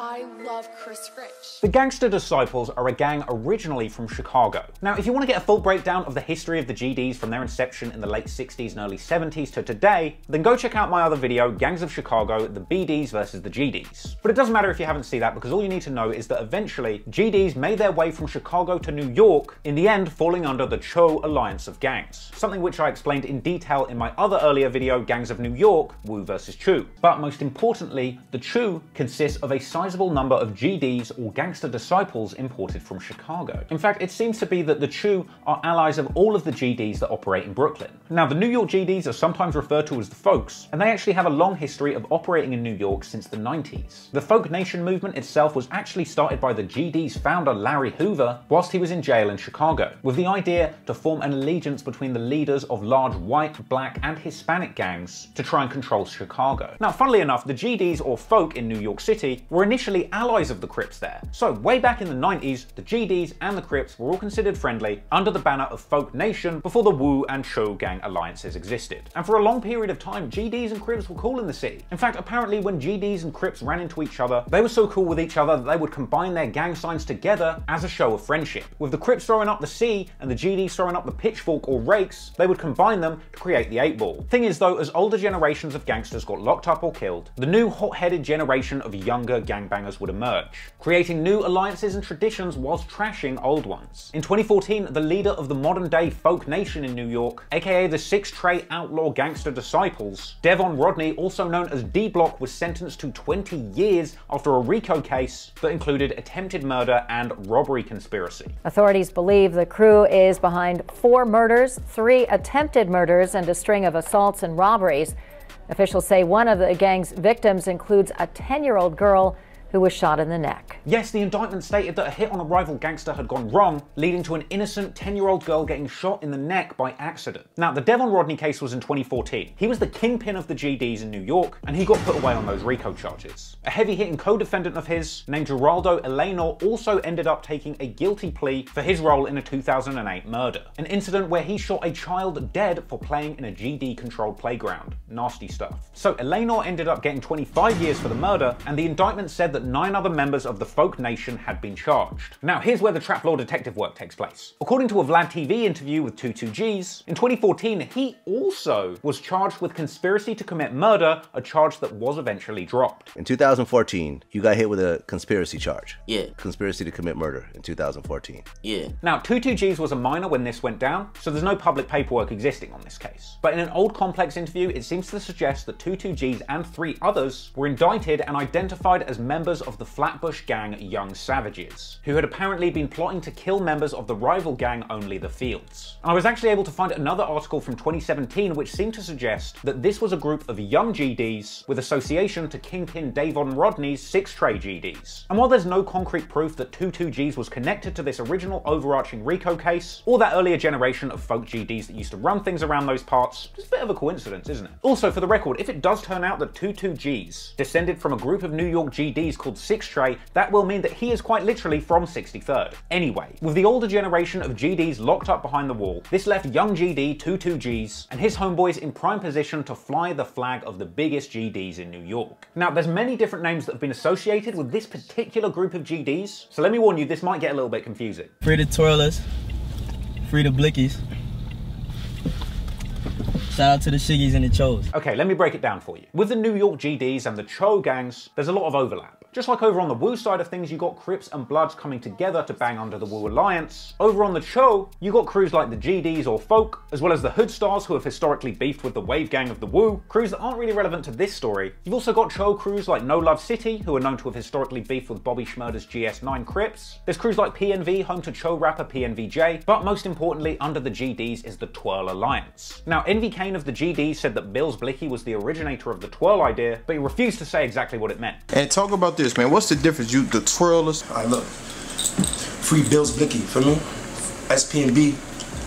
I love Chris Rich. The Gangster Disciples are a gang originally from Chicago. Now, if you want to get a full breakdown of the history of the GDs from their inception in the late 60s and early 70s to today, then go check out my other video, Gangs of Chicago, the BDs versus the GDs. But it doesn't matter if you haven't seen that because all you need to know is that eventually GDs made their way from Chicago to New York, in the end falling under the Cho Alliance of Gangs, something which I explained in detail in my other earlier video, Gangs of New York, Wu versus Chu. But most importantly, the Chu consists of a sizable number of GDs or gangster disciples imported from Chicago. In fact, it seems to be that the Chu are allies of all of the GDs that operate in Brooklyn. Now, the New York GDs are sometimes referred to as the Folks, and they actually have a long history of operating in New York since the 90s. The Folk Nation movement itself was actually started by the GD's founder Larry Hoover whilst he was in jail in Chicago, with the idea to form an allegiance between the leaders of large white, black, and Hispanic gangs to try and control Chicago. Now, funnily enough, the GDs or Folk in New York City were initially allies of the Crips there. So way back in the 90s, the GDs and the Crips were all considered friendly under the banner of Folk Nation before the Wu and Cho gang alliances existed. And for a long period of time, GDs and Crips were cool in the city. In fact, apparently when GDs and Crips ran into each other, they were so cool with each other that they would combine their gang signs together as a show of friendship. With the Crips throwing up the C and the GDs throwing up the pitchfork or rakes, they would combine them to create the 8 ball. Thing is though, as older generations of gangsters got locked up or killed, the new hot-headed generation of younger gangbangers would emerge, creating new alliances and traditions whilst trashing old ones. In 2014, the leader of the modern day folk nation in New York, aka the Six Trey Outlaw Gangster Disciples, Devon Rodney, also known as D Block, was sentenced to 20 years after a RICO case that included attempted murder and robbery conspiracy. Authorities believe the crew is behind four murders, three attempted murders, and a string of assaults and robberies. Officials say one of the gang's victims includes a 10 year old girl who was shot in the neck. Yes, the indictment stated that a hit on a rival gangster had gone wrong, leading to an innocent 10 year old girl getting shot in the neck by accident. Now, the Devon Rodney case was in 2014. He was the kingpin of the GDs in New York, and he got put away on those RICO charges. A heavy hitting co defendant of his, named Geraldo Eleanor, also ended up taking a guilty plea for his role in a 2008 murder. An incident where he shot a child dead for playing in a GD controlled playground. Nasty stuff. So, Eleanor ended up getting 25 years for the murder, and the indictment said that that nine other members of the Folk Nation had been charged. Now, here's where the Trap Lore detective work takes place. According to a Vlad TV interview with 22Gz, in 2014, he also was charged with conspiracy to commit murder, a charge that was eventually dropped. In 2014, you got hit with a conspiracy charge. Yeah. Conspiracy to commit murder in 2014. Yeah. Now, 22Gz was a minor when this went down, so there's no public paperwork existing on this case. But in an old complex interview, it seems to suggest that 22Gz and three others were indicted and identified as members members of the Flatbush gang Young Savages, who had apparently been plotting to kill members of the rival gang Only the Fields. I was actually able to find another article from 2017 which seemed to suggest that this was a group of young GDs with association to Kingpin Davon Rodney's six tray GDs. And while there's no concrete proof that 22Gz was connected to this original overarching RICO case, or that earlier generation of folk GDs that used to run things around those parts, it's a bit of a coincidence, isn't it? Also, for the record, if it does turn out that 22Gz descended from a group of New York GDs called Six Trey, that will mean that he is quite literally from 63rd. Anyway, with the older generation of GDs locked up behind the wall, this left young GD 22Gz and his homeboys in prime position to fly the flag of the biggest GDs in New York. Now, there's many different names that have been associated with this particular group of GDs, so let me warn you, this might get a little bit confusing. Free the twirlers, free the blickies. Shout out to the Shiggies and the Chos. Okay, let me break it down for you. With the New York GDs and the Cho gangs, there's a lot of overlap. Just like over on the Wu side of things, you got Crips and Bloods coming together to bang under the Wu Alliance. Over on the Cho, you got crews like the GDs or Folk, as well as the Hood Stars who have historically beefed with the Wave Gang of the Wu, crews that aren't really relevant to this story. You've also got Cho crews like No Love City, who are known to have historically beefed with Bobby Shmurda's GS9 Crips. There's crews like PNV, home to Cho rapper PNVJ, but most importantly, under the GDs is the Twirl Alliance. Now, Envy Kane of the GDs said that Bills Blicky was the originator of the Twirl idea, but he refused to say exactly what it meant. And talk about this, man. What's the difference? You the twirlers. I look. Free Bills Blicky, for me. SPNB,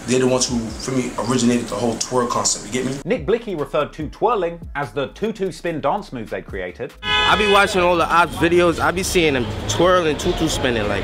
they're the ones who, for me, originated the whole twirl concept. You get me? Nick Blicky referred to twirling as the tutu spin dance move they created. I be watching all the ops videos. I be seeing them twirling, tutu spinning like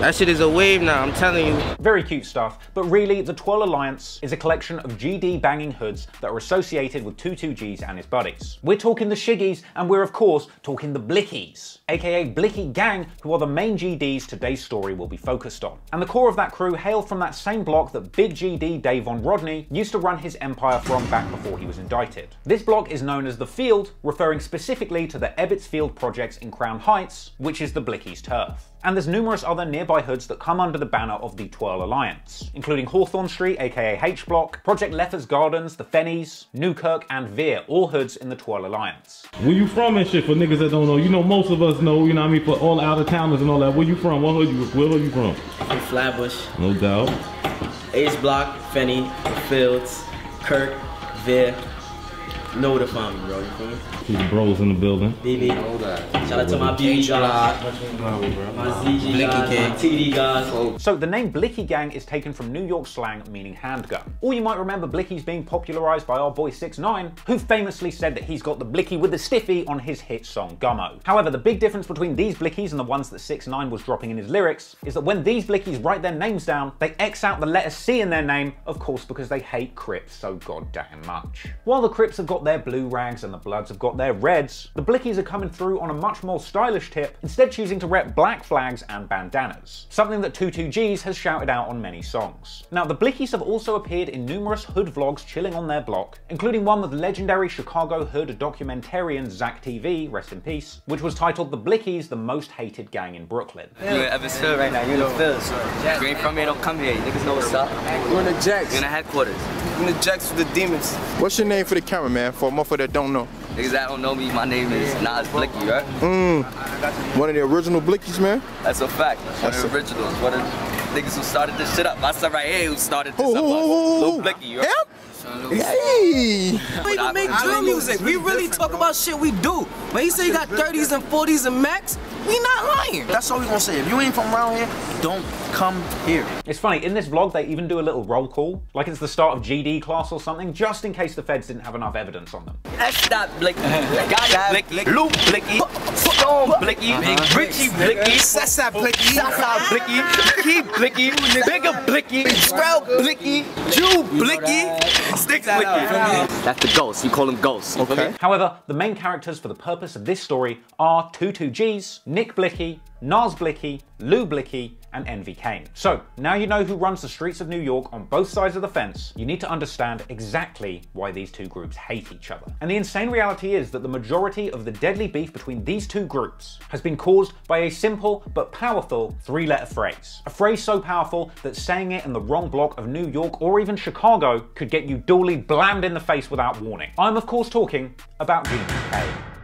That shit is a wave now, I'm telling you. Very cute stuff, but really, the Twirl Alliance is a collection of GD banging hoods that are associated with 22Gz and his buddies. We're talking the Shiggies, and we're of course talking the Blickies, aka Blicky Gang, who are the main GDs today's story will be focused on. And the core of that crew hail from that same block that Big GD Davon Rodney used to run his empire from back before he was indicted. This block is known as the Field, referring specifically to the Ebbets Field projects in Crown Heights, which is the Blickies' turf. And there's numerous other nearby hoods that come under the banner of the Twirl Alliance, including Hawthorne Street, aka H Block, Prospect Lefferts Gardens, the Fennies, Newkirk, and Veer, all hoods in the Twirl Alliance. Where you from and shit for niggas that don't know? You know most of us know, you know what I mean, for all out of towners and all that. Where you from? What hood you where hood you from? From Flatbush, No doubt. H Block, Fenny, Fields, Kirk, Veer. Know where to find me, bro. You feel me? See the bros in the building. BB. Shout out to my BB guys, my ZG guys, my TD guys. So the name Blicky Gang is taken from New York slang meaning handgun. Or you might remember Blickies being popularized by our boy 6 9 who famously said that he's got the Blicky with the stiffy on his hit song Gummo. However, the big difference between these Blickies and the ones that 6 9 was dropping in his lyrics is that when these Blickies write their names down, they X out the letter C in their name, of course because they hate Crips so goddamn much. While the Crips have got their blue rags and the Bloods have got their reds, the Blickies are coming through on a much more stylish tip, instead choosing to rep black flags and bandanas, something that 22Gz has shouted out on many songs. Now, the Blickies have also appeared in numerous hood vlogs chilling on their block, including one with legendary Chicago hood documentarian Zack TV, rest in peace, which was titled The Blickies, the most hated gang in Brooklyn. You in Ebbets Field right now, you in the fields. If you ain't from here, don't come here. You niggas know what's up. We're in the Jacks. You in the headquarters. in the Jacks with the demons. What's your name for the camera, man? For a motherfucker that don't know. Niggas that don't know me, my name is Nas Blicky, right? Mmm. One of the original Blickies, man. That's a fact. One of the originals. One of the niggas who started this shit up. My son right here who started this Who, up. who, who, who, Lil who? Blicky, right? Him? Hey! We even make drill music. We really talk about shit we do. When he say he got 30s and 40s and max, we not lying. That's all we gonna say. If you ain't from around here, don't come here. It's funny, in this vlog they even do a little roll call, like it's the start of GD class or something, just in case the feds didn't have enough evidence on them. That's not Blicky. Got it, Blicky. Luke Blicky. Stone Blicky. Richie Blicky. Sasa Blicky. Sasa Blicky. Key Blicky. Bigger Blicky. Sprout Blicky. Jew Blicky. Sticks Blicky. That's the ghost. You call him ghost. Okay. However, the main characters for the purpose of this story are 22Gz, Nick Blicky, Nas Blicky, Lou Blicky, and Envy Kane. So, now you know who runs the streets of New York on both sides of the fence, you need to understand exactly why these two groups hate each other. And the insane reality is that the majority of the deadly beef between these two groups has been caused by a simple but powerful three letter phrase. A phrase so powerful that saying it in the wrong block of New York or even Chicago could get you duly blammed in the face without warning. I'm, of course, talking about DPK.